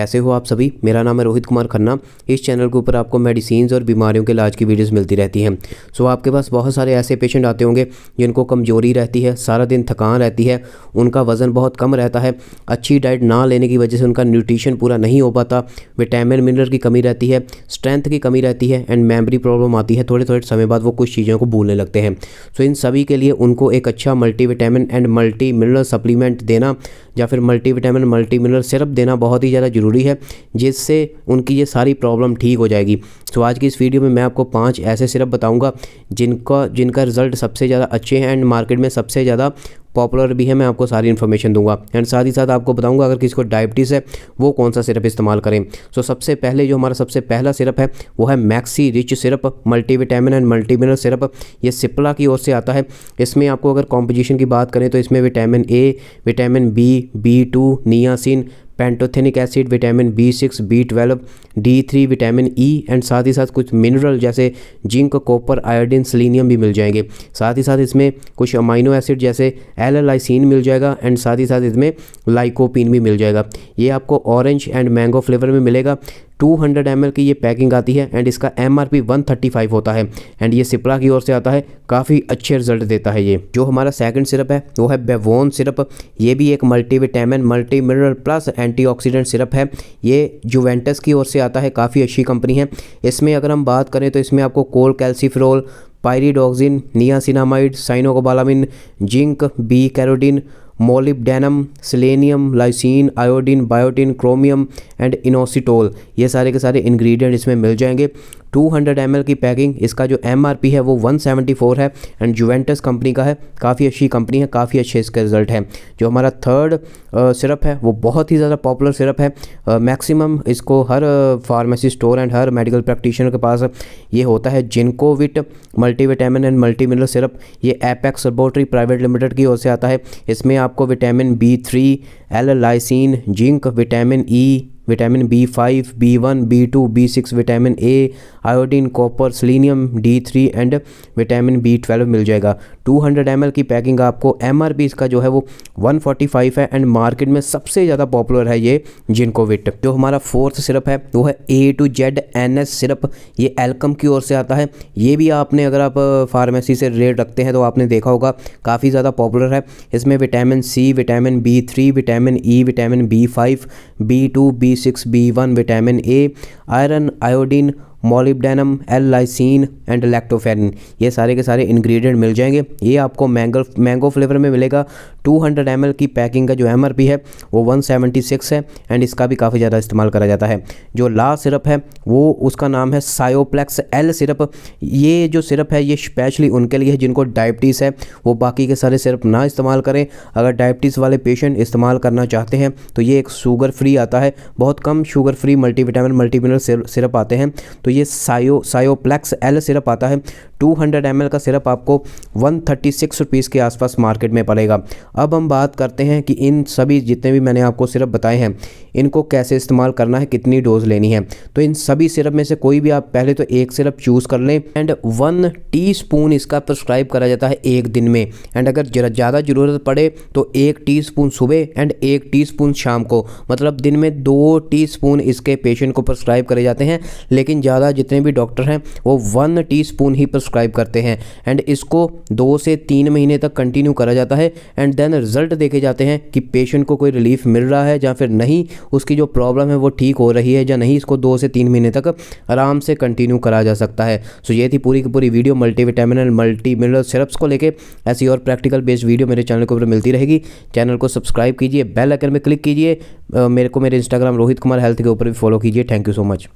कैसे हो आप सभी? मेरा नाम है रोहित कुमार खन्ना। इस चैनल के ऊपर आपको मेडिसिन और बीमारियों के इलाज की वीडियोस मिलती रहती हैं। सो आपके पास बहुत सारे ऐसे पेशेंट आते होंगे, जिनको कमज़ोरी रहती है, सारा दिन थकान रहती है, उनका वज़न बहुत कम रहता है, अच्छी डाइट ना लेने की वजह से उनका न्यूट्रिशन पूरा नहीं हो पाता, विटामिन मिनरल की कमी रहती है, स्ट्रेंथ की कमी रहती है, एंड मेमरी प्रॉब्लम आती है थोड़े थोड़े समय बाद वो कुछ चीज़ों को भूलने लगते हैं। सो इन सभी के लिए उनको एक अच्छा multi and multi mineral supplement देना, या फिर मल्टीविटामिन मल्टी मिनरल सिरप देना बहुत ही ज़्यादा ज़रूरी है जिससे उनकी ये सारी प्रॉब्लम ठीक हो जाएगी। तो आज की इस वीडियो में मैं आपको पाँच ऐसे सिरप बताऊँगा जिनका जिनका रिज़ल्ट सबसे ज़्यादा अच्छे हैं एंड मार्केट में सबसे ज़्यादा पॉपुलर भी है मैं आपको सारी इन्फॉर्मेशन दूँगा। एंड साथ ही साथ आपको बताऊँगा अगर किसी को डायबिटीज़ है वो कौन सा सिरप इस्तेमाल करें। सो so, सबसे पहले जो हमारा सबसे पहला सिरप है वो है maxi rich syrup multivitamin and multimineral syrup ये सिप्ला की ओर से आता है। इसमें आपको अगर कॉम्पोजिशन की बात करें तो इसमें vitamin A vitamin B B two niacin pantothenic acid, vitamin B six, B twelve, D three, vitamin E and साथ ही साथ कुछ मिनरल जैसे जिंक, कॉपर, आयोडीन, सिलीनियम भी मिल जाएँगे। साथ ही साथ इसमें कुछ अमाइनो एसिड जैसे एल लाइसिन मिल जाएगा एंड साथ ही साथ इसमें लाइकोपिन भी मिल जाएगा। ये आपको ऑरेंज एंड मैंगो फ्लेवर में मिलेगा। 200 हंड्रेड की ये पैकिंग आती है एंड इसका एम आर पी होता है एंड ये सिप्ला की ओर से आता है, काफ़ी अच्छे रिज़ल्ट देता है ये। जो हमारा सेकंड सिरप है, वो है बेवोन सिरप ये भी एक multivitamin multi mineral plus antioxidant syrup है। ये जुवेंटस की ओर से आता है, काफ़ी अच्छी कंपनी है। इसमें अगर हम बात करें तो इसमें आपको cholecalciferol pyridoxine niacinamide cyanocobalamin zinc beta carotene molybdenum selenium lysine iodine biotin chromium and inositol ये सारे के सारे इंग्रेडिएंट इसमें मिल जाएँगे। 200 हंड्रेड की पैकिंग, इसका जो एमआरपी है वो 174 है एंड जुवेंटस कंपनी का है, काफ़ी अच्छी कंपनी है, काफ़ी अच्छे इसका रिज़ल्ट है। जो हमारा थर्ड सिरप है, वो बहुत ही ज़्यादा पॉपुलर सिरप है। मैक्सिमम इसको हर फार्मेसी स्टोर एंड हर मेडिकल प्रैक्टिशनर के पास ये होता है Zincovit multivitamin and multi mineral syrup ये एपेक्स लेबोरेटरी प्राइवेट लिमिटेड की ओर से आता है। इसमें आपको vitamin B three L lysine zinc vitamin E vitamin B five B one B two B six vitamin A iodine copper selenium D three and vitamin B twelve मिल जाएगा। Two hundred M L की packing आपको M R इसका जो है वो 145 है and market में सबसे ज़्यादा पॉपुलर है ये जिनकोविट जो हमारा फोर्थ सिरप है, वो है A to Z N S syrup ये एल्कम की ओर से आता है। ये भी आपने अगर आप फार्मेसी से रेट रखते हैं तो आपने देखा होगा, काफ़ी ज़्यादा पॉपुलर है। इसमें vitamin C vitamin B three vitamin E vitamin B five B two B six B one vitamin A iron iodine molybdenum L lysine and lactoferrin ये सारे के सारे इंग्रेडिएंट मिल जाएँगे। ये आपको मैंगो मैंगो फ्लेवर में मिलेगा। 200 हंड्रेड की पैकिंग का जो एम है, वो 176 है एंड इसका भी काफ़ी ज़्यादा इस्तेमाल करा जाता है। जो लास्ट सिरप है, वो उसका नाम है सायोप्लेक्स एल सिरप ये जो सिरप है, ये स्पेशली उनके लिए है जिनको डायबिटीज़ है। वो बाकी के सारे सिरप ना इस्तेमाल करें। अगर डायबिटीज़ वाले पेशेंट इस्तेमाल करना चाहते हैं तो ये एक शुगर फ्री आता है। बहुत कम sugar free multivitamin multimineral syrup आते हैं। तो तो ये सायो, सायोप्लेक्स एल सिरप आता है। 200 हंड्रेड का सिरप आपको वन थर्टी के आसपास मार्केट में पड़ेगा। अब हम बात करते हैं कि इन सभी जितने भी मैंने आपको सिरप बताए हैं, इनको कैसे इस्तेमाल करना है, कितनी डोज लेनी है। तो इन सभी सिरप में से कोई भी आप पहले तो एक सिरप चूज़ कर लें एंड वन टी स्पून इसका प्रिस्क्राइब करा जाता है एक दिन में। एंड अगर ज़्यादा ज़रूरत पड़े तो एक टी सुबह एंड एक टी शाम को। मतलब दिन में दो टी इसके पेशेंट को प्रिस्क्राइब करे जाते हैं। लेकिन ज़्यादा जितने भी डॉक्टर हैं, वो वन टी ही प्रिस्क्राइब करते हैं। एंड इसको दो से तीन महीने तक कंटिन्यू करा जाता है। एंड देन रिज़ल्ट देखे जाते हैं कि पेशेंट को कोई रिलीफ मिल रहा है या फिर नहीं। उसकी जो प्रॉब्लम है, वो ठीक हो रही है या नहीं, इसको दो से तीन महीने तक आराम से कंटिन्यू करा जा सकता है। सो ये थी पूरी की पूरी video multivitamin and multi mineral syrups को लेकर ऐसी और प्रैक्टिकल बेस्ड वीडियो मेरे चैनल के ऊपर मिलती रहेगी। चैनल को सब्सक्राइब कीजिए बेल आइकन में क्लिक कीजिए। मेरे को मेरे इंस्टाग्राम रोहित कुमार हेल्थ के ऊपर भी फॉलो कीजिए। Thank you so much